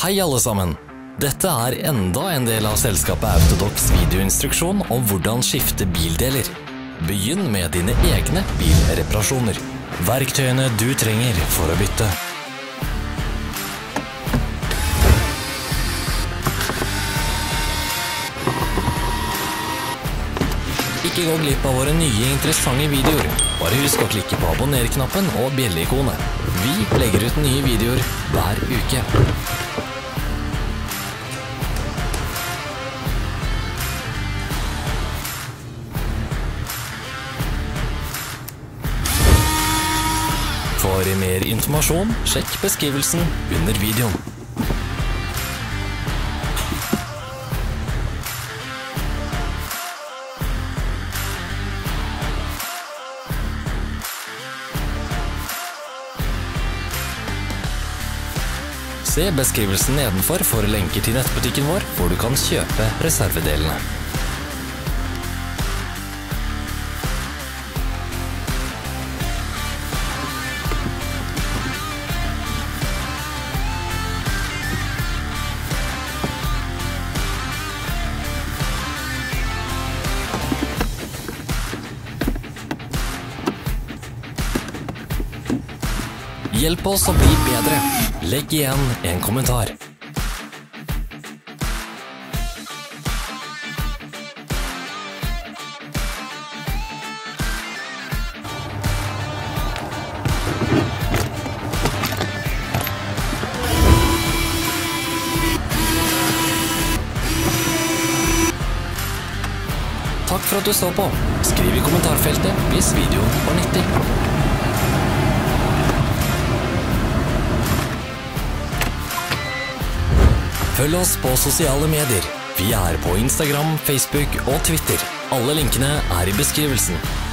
Hei alle sammen! Dette er enda en del av selskapet Autodox videoinstruksjon om hvordan skifte bildeler. Begynn med dine egne bilreparasjoner. Verktøyene du trenger for å bytte. Ikke gå glipp av våre nye interessante videoer. Bare husk å klikke på abonner-knappen og bjelleikonet. Vi legger ut nye videoer hver uke. For mer informasjon, sjekk beskrivelsen under videoen. Se beskrivelsen nedenfor for lenker til nettbutikken vår, hvor du kan kjøpe reservedelene. Hjelp oss å bli bedre. Legg igjen en kommentar. Takk for at du så på. Skriv i kommentarfeltet hvis videoen var nyttig. Følg oss på sosiale medier. Vi er på Instagram, Facebook og Twitter. Alle linkene er i beskrivelsen.